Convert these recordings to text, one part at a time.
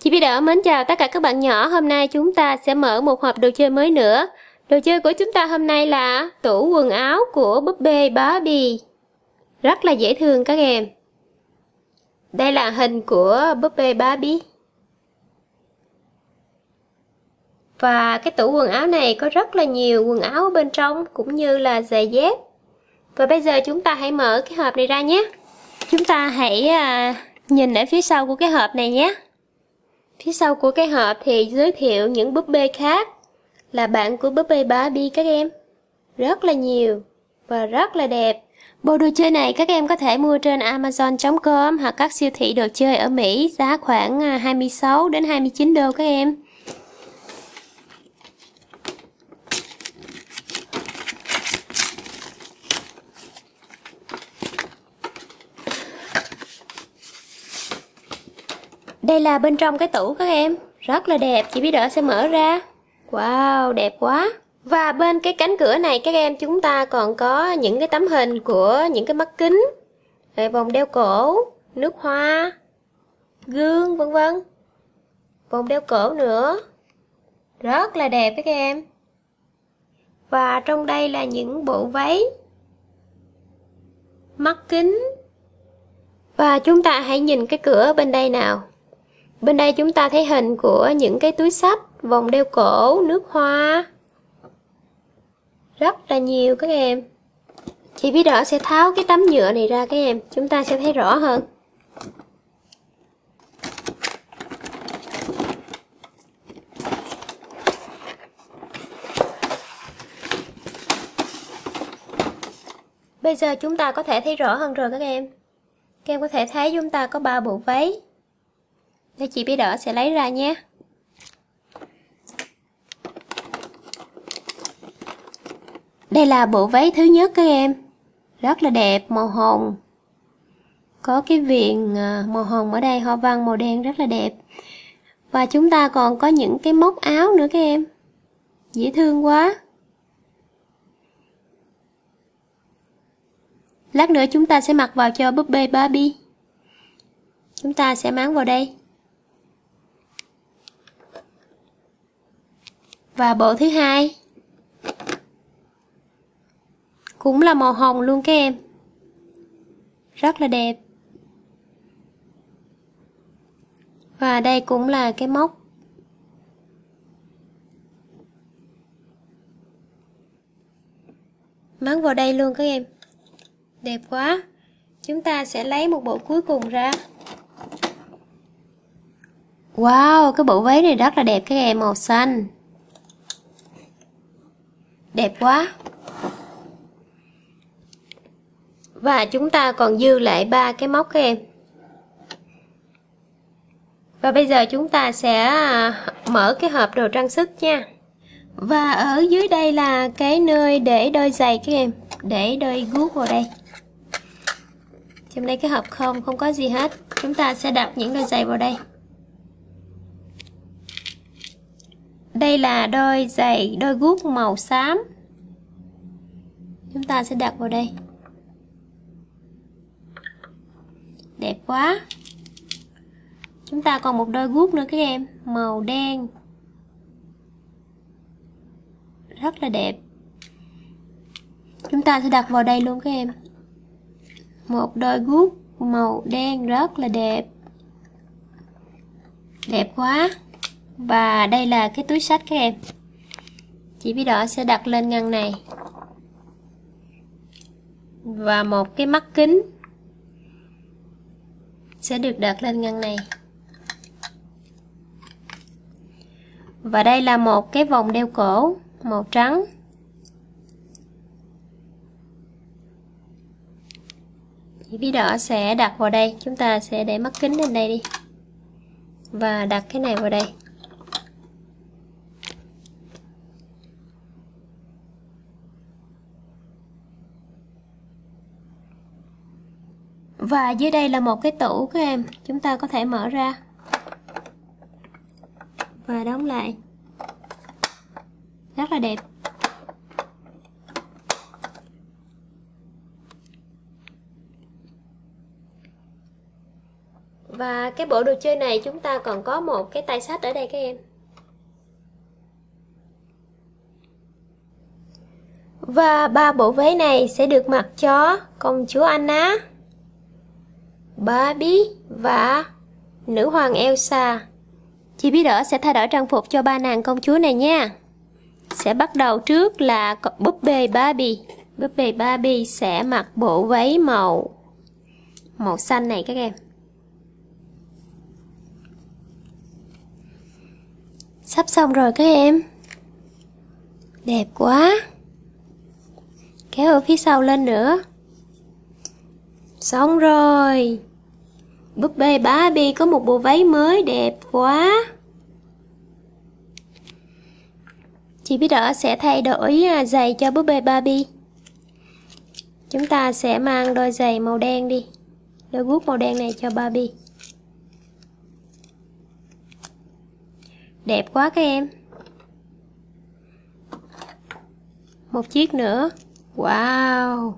Chị Bi Đỡ mến chào tất cả các bạn nhỏ. Hôm nay chúng ta sẽ mở một hộp đồ chơi mới nữa. Đồ chơi của chúng ta hôm nay là tủ quần áo của búp bê Barbie. Rất là dễ thương các em. Đây là hình của búp bê Barbie. Và cái tủ quần áo này có rất là nhiều quần áo ở bên trong cũng như là giày dép. Và bây giờ chúng ta hãy mở cái hộp này ra nhé. Chúng ta hãy à, nhìn ở phía sau của cái hộp này nhé. Phía sau của cái hộp thì giới thiệu những búp bê khác là bạn của búp bê Barbie các em. Rất là nhiều và rất là đẹp. Bộ đồ chơi này các em có thể mua trên amazon.com hoặc các siêu thị đồ chơi ở Mỹ giá khoảng à, 26 đến 29 đô các em. Đây là bên trong cái tủ các em. Rất là đẹp, chị biết đỡ sẽ mở ra. Wow, đẹp quá. Và bên cái cánh cửa này các em chúng ta còn có những cái tấm hình của những cái mắt kính. Vòng đeo cổ, nước hoa, gương vân vân. Vòng đeo cổ nữa. Rất là đẹp các em. Và trong đây là những bộ váy Mắt kính. Và chúng ta hãy nhìn cái cửa bên đây nào. Bên đây chúng ta thấy hình của những cái túi sách, vòng đeo cổ, nước hoa. Rất là nhiều các em. Chị Bí Đỏ sẽ tháo cái tấm nhựa này ra các em, chúng ta sẽ thấy rõ hơn. Bây giờ chúng ta có thể thấy rõ hơn rồi các em. Các em có thể thấy chúng ta có ba bộ váy để chị bí đỡ sẽ lấy ra nhé. Đây là bộ váy thứ nhất các em. Rất là đẹp, màu hồng. Có cái viền à, màu hồng ở đây, hoa văn màu đen rất là đẹp. Và chúng ta còn có những cái móc áo nữa các em. Dễ thương quá. Lát nữa chúng ta sẽ mặc vào cho búp bê Barbie. Chúng ta sẽ máng vào đây. Và bộ thứ hai. Cũng là màu hồng luôn các em. Rất là đẹp. Và đây cũng là cái móc. Mắng vào đây luôn các em. Đẹp quá. Chúng ta sẽ lấy một bộ cuối cùng ra. Wow, cái bộ váy này rất là đẹp các em, màu xanh đẹp quá. Và chúng ta còn dư lại ba cái móc các em. Và bây giờ chúng ta sẽ à, mở cái hộp đồ trang sức nha. Và ở dưới đây là cái nơi để đôi giày các em. Để đôi guốc vào đây. Trong đây cái hộp không không có gì hết. Chúng ta sẽ đặt những đôi giày vào đây. Đây là đôi giày, đôi guốc màu xám. Chúng ta sẽ đặt vào đây. Đẹp quá. Chúng ta còn một đôi guốc nữa các em, màu đen. Rất là đẹp. Chúng ta sẽ đặt vào đây luôn các em. Một đôi guốc màu đen rất là đẹp. Đẹp quá và đây là cái túi sách các em. Chị bí đỏ sẽ đặt lên ngăn này. Và một cái mắt kính sẽ được đặt lên ngăn này. Và đây là một cái vòng đeo cổ màu trắng. Chỉ bí đỏ sẽ đặt vào đây. Chúng ta sẽ để mắt kính lên đây đi. Và đặt cái này vào đây. Và dưới đây là một cái tủ các em. Chúng ta có thể mở ra. Và đóng lại. Rất là đẹp. Và cái bộ đồ chơi này chúng ta còn có một cái tay sách ở đây các em. Và ba bộ váy này sẽ được mặc cho công chúa Anna. Barbie và nữ hoàng Elsa. Chị bí đỡ sẽ thay đổi trang phục cho ba nàng công chúa này nha. Sẽ bắt đầu trước là búp bê Barbie búp bê Barbie sẽ mặc bộ váy màu màu xanh này các em. Sắp xong rồi các em. Đẹp quá. Kéo ở phía sau lên nữa. Xong rồi búp bê Barbie có một bộ váy mới đẹp quá. Chị biết đỡ sẽ thay đổi à, giày cho búp bê Barbie chúng ta sẽ mang đôi giày màu đen đi. Đôi guốc màu đen này cho Barbie đẹp quá các em. Một chiếc nữa. Wow.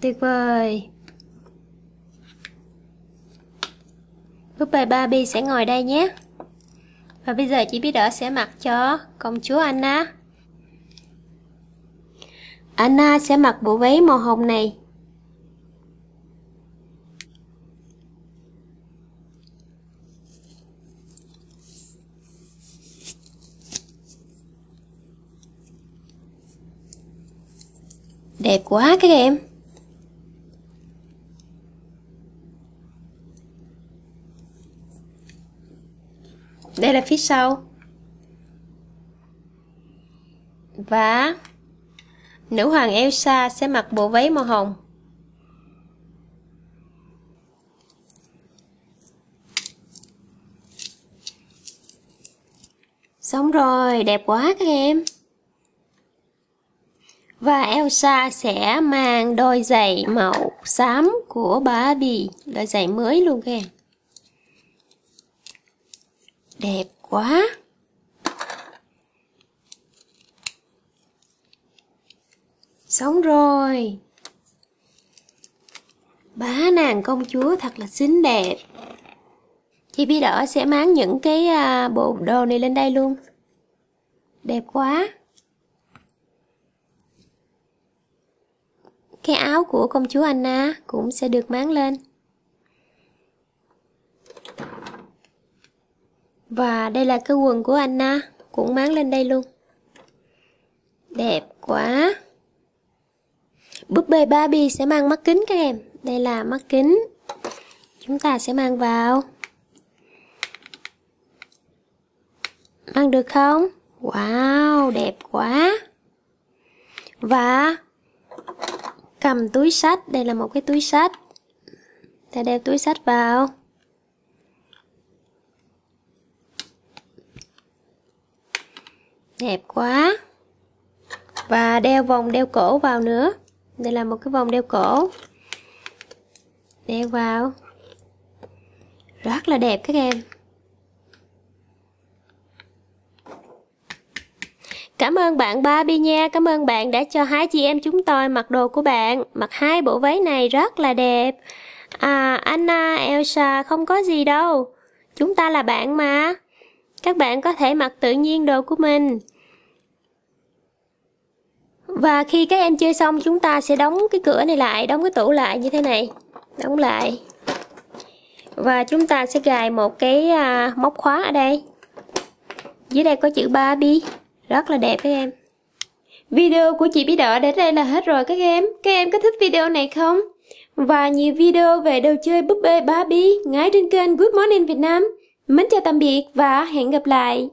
Tuyệt vời. Búp bê Barbie sẽ ngồi đây nhé. Và bây giờ chị biết đỡ sẽ mặc cho công chúa Anna. Anna sẽ mặc bộ váy màu hồng này. Đẹp quá các em. Đây là phía sau. Và Nữ hoàng Elsa sẽ mặc bộ váy màu hồng. Xong rồi, đẹp quá các em. Và Elsa sẽ mang đôi giày màu xám của Barbie, đôi giày mới luôn các em. Đẹp quá. sống rồi. Bá nàng công chúa thật là xinh đẹp. Chị Bi Đỏ sẽ máng những cái à, bộ đồ này lên đây luôn. Đẹp quá. cái áo của công chúa Anna cũng sẽ được máng lên. Và đây là cái quần của Anna cũng máng lên đây luôn. Đẹp quá. Búp bê Barbie sẽ mang mắt kính các em. Đây là mắt kính. Chúng ta sẽ mang vào. Mang được không? Wow, đẹp quá. Và cầm túi sách đây là một cái túi sách ta đeo túi sách vào đẹp quá và đeo vòng đeo cổ vào nữa đây là một cái vòng đeo cổ đeo vào rất là đẹp các em Cảm ơn bạn Barbie nha, cảm ơn bạn đã cho hai chị em chúng tôi mặc đồ của bạn. Mặc hai bộ váy này rất là đẹp. À, Anna, Elsa không có gì đâu. Chúng ta là bạn mà. Các bạn có thể mặc tự nhiên đồ của mình. Và khi các em chơi xong chúng ta sẽ đóng cái cửa này lại, đóng cái tủ lại như thế này. Đóng lại. Và chúng ta sẽ gài một cái à, móc khóa ở đây. Dưới đây có chữ Barbie rất là đẹp các em video của chị bí đỏ đến đây là hết rồi các em các em có thích video này không và nhiều video về đồ chơi búp bê Barbie ngay trên kênh Good Morning Việt Nam. Mến chào tạm biệt và hẹn gặp lại.